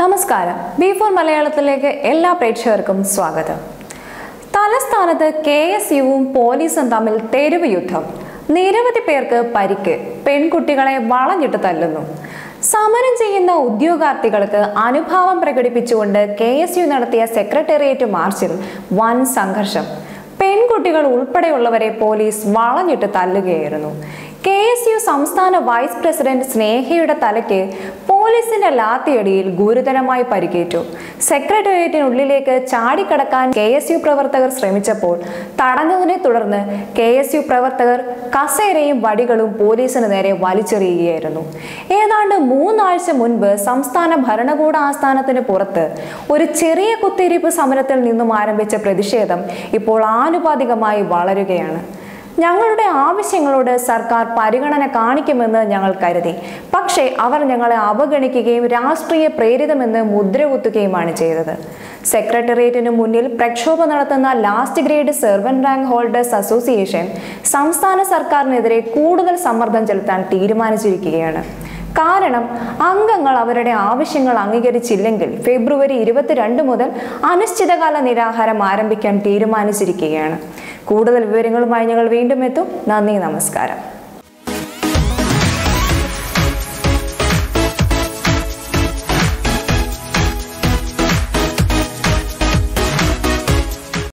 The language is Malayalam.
നമസ്കാരം. ബി ഫോർ മലയാളത്തിലേക്ക് എല്ലാ പ്രേക്ഷകർക്കും സ്വാഗതം. തലസ്ഥാനത്ത് കെ എസ് യുവും പോലീസും തമ്മിൽ തെരുവ് യുദ്ധം. നിരവധി പേർക്ക് പരിക്ക് പെൺകുട്ടികളെ വളഞ്ഞിട്ട് തല്ലുന്നു. സമരം ചെയ്യുന്ന ഉദ്യോഗാർത്ഥികൾക്ക് അനുഭാവം പ്രകടിപ്പിച്ചുകൊണ്ട് കെ എസ് യു നടത്തിയ സെക്രട്ടേറിയറ്റ് മാർച്ചിൽ വൻ സംഘർഷം. പെൺകുട്ടികൾ ഉൾപ്പെടെയുള്ളവരെ പോലീസ് വളഞ്ഞിട്ട് തല്ലുകയായിരുന്നു. കെ എസ് യു സംസ്ഥാന വൈസ് പ്രസിഡന്റ് സ്നേഹയുടെ തലയ്ക്ക് പോലീസിന്റെ ലാത്തിയടിയിൽ ഗുരുതരമായി പരിക്കേറ്റു. സെക്രട്ടേറിയറ്റിനുള്ളിലേക്ക് ചാടിക്കടക്കാൻ കെ എസ് യു പ്രവർത്തകർ ശ്രമിച്ചപ്പോൾ തടഞ്ഞതിനെ തുടർന്ന് കെ എസ് യു പ്രവർത്തകർ കസേരയും വടികളും പോലീസിന് നേരെ വലിച്ചെറിയുകയായിരുന്നു. ഏതാണ്ട് മൂന്നാഴ്ച മുൻപ് സംസ്ഥാന ഭരണകൂട ആസ്ഥാനത്തിന് പുറത്ത് ഒരു ചെറിയ കുത്തിരിപ്പ് സമരത്തിൽ നിന്നും ആരംഭിച്ച പ്രതിഷേധം ഇപ്പോൾ ആനുപാതികമായി വളരുകയാണ്. ഞങ്ങളുടെ ആവശ്യങ്ങളോട് സർക്കാർ പരിഗണന കാണിക്കുമെന്ന് ഞങ്ങൾ കരുതി. പക്ഷേ അവർ ഞങ്ങളെ അവഗണിക്കുകയും രാഷ്ട്രീയ പ്രേരിതമെന്ന് മുദ്രകുത്തുകയുമാണ് ചെയ്തത്. സെക്രട്ടേറിയറ്റിന് മുന്നിൽ പ്രക്ഷോഭം നടത്തുന്ന last grade servant rank holders association സംസ്ഥാന സർക്കാരിനെതിരെ കൂടുതൽ സമ്മർദ്ദം ചെലുത്താൻ തീരുമാനിച്ചിരിക്കുകയാണ്. കാരണം അംഗങ്ങൾ അവരുടെ ആവശ്യങ്ങൾ അംഗീകരിച്ചില്ലെങ്കിൽ ഫെബ്രുവരി ഇരുപത്തിരണ്ട് മുതൽ അനിശ്ചിതകാല നിരാഹാരം ആരംഭിക്കാൻ തീരുമാനിച്ചിരിക്കുകയാണ്. കൂടുതൽ വിവരങ്ങളുമായി ഞങ്ങൾ വീണ്ടും എത്തും. നന്ദി നമസ്കാരം.